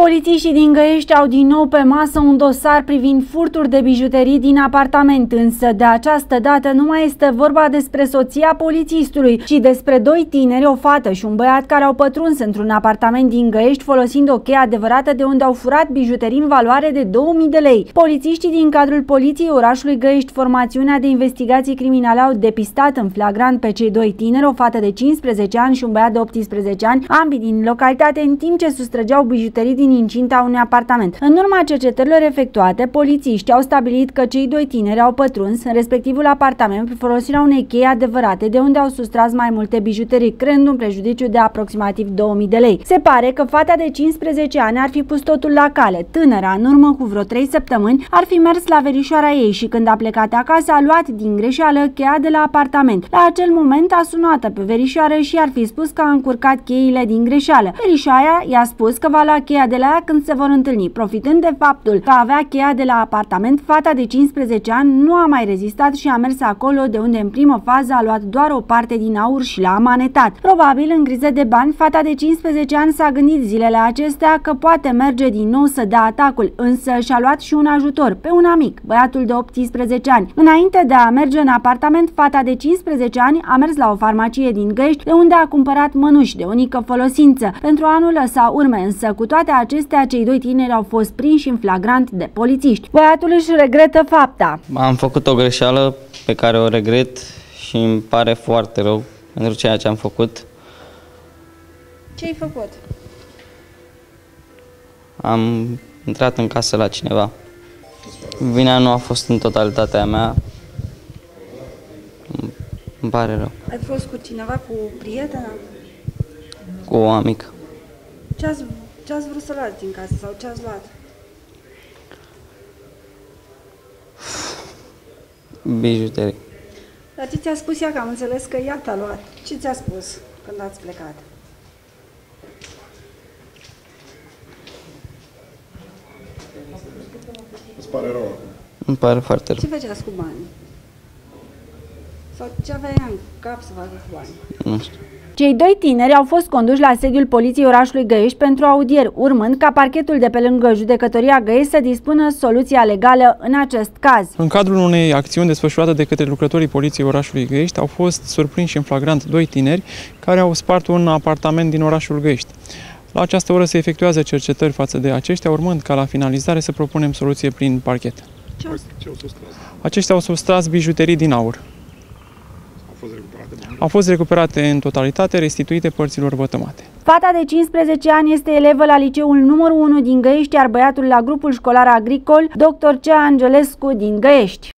Polițiștii din Găiești au din nou pe masă un dosar privind furturi de bijuterii din apartament, însă de această dată nu mai este vorba despre soția polițistului, ci despre doi tineri, o fată și un băiat care au pătruns într-un apartament din Găiești folosind o cheie adevărată de unde au furat bijuterii în valoare de 2000 de lei. Polițiștii din cadrul poliției orașului Găiești, formațiunea de investigații criminale au depistat în flagrant pe cei doi tineri, o fată de 15 ani și un băiat de 18 ani, ambii din localitate, în timp ce sustrăgeau bijuterii din incinta unui apartament. În urma cercetărilor efectuate, polițiștii au stabilit că cei doi tineri au pătruns în respectivul apartament prin folosirea unei chei adevărate de unde au sustras mai multe bijuterii, creând un prejudiciu de aproximativ 2000 de lei. Se pare că fata de 15 ani ar fi pus totul la cale. Tânăra, în urmă cu vreo 3 săptămâni, ar fi mers la verișoara ei și când a plecat acasă a luat din greșeală cheia de la apartament. La acel moment a sunat pe verișoară și ar fi spus că a încurcat cheile din greșeală. Verișoara i-a spus că va lua cheia de la ea când se vor întâlni. Profitând de faptul că avea cheia de la apartament, fata de 15 ani nu a mai rezistat și a mers acolo de unde în primă fază a luat doar o parte din aur și l-a amanetat. Probabil în griză de bani, fata de 15 ani s-a gândit zilele acestea că poate merge din nou să dea atacul, însă și-a luat și un ajutor pe un amic, băiatul de 18 ani. Înainte de a merge în apartament, fata de 15 ani a mers la o farmacie din Găiești, de unde a cumpărat mănuși de unică folosință pentru a nu lăsa urme, însă cu toate acestea acestea, cei doi tineri au fost prinși în flagrant de polițiști. Băiatul își regretă fapta. Am făcut o greșeală pe care o regret și îmi pare foarte rău pentru ceea ce am făcut. Ce ai făcut? Am intrat în casă la cineva. Vina nu a fost în totalitatea mea. Îmi pare rău. Ai fost cu cineva, cu prietena? Cu o amică. Ce ați ce ați vrut să luați din casă sau ce ați luat? Bijuterii. Dar ce ți-a spus ea? Că am înțeles că ea t-a luat. Ce ți-a spus când ați plecat? Îți pare rău Îmi pare foarte rău. Ce făceați cu bani? Sau ce avea ea în cap să facă cu bani? Nu știu. Cei doi tineri au fost conduși la sediul poliției orașului Găiești pentru audier, urmând ca parchetul de pe lângă judecătoria Găiești să dispună soluția legală în acest caz. În cadrul unei acțiuni desfășurate de către lucrătorii poliției orașului Găiești au fost surprinși în flagrant doi tineri care au spart un apartament din orașul Găiești. La această oră se efectuează cercetări față de aceștia, urmând ca la finalizare să propunem soluție prin parchet. Ce au, ce au sustras? Aceștia au sustras bijuterii din aur. Au fost recuperate bani? Au fost recuperate în totalitate, restituite părților vătămate. Fata de 15 ani este elevă la liceul numărul 1 din Găiești, iar băiatul la grupul școlar agricol, dr. Cea Angelescu din Găiești.